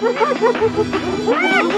Мама!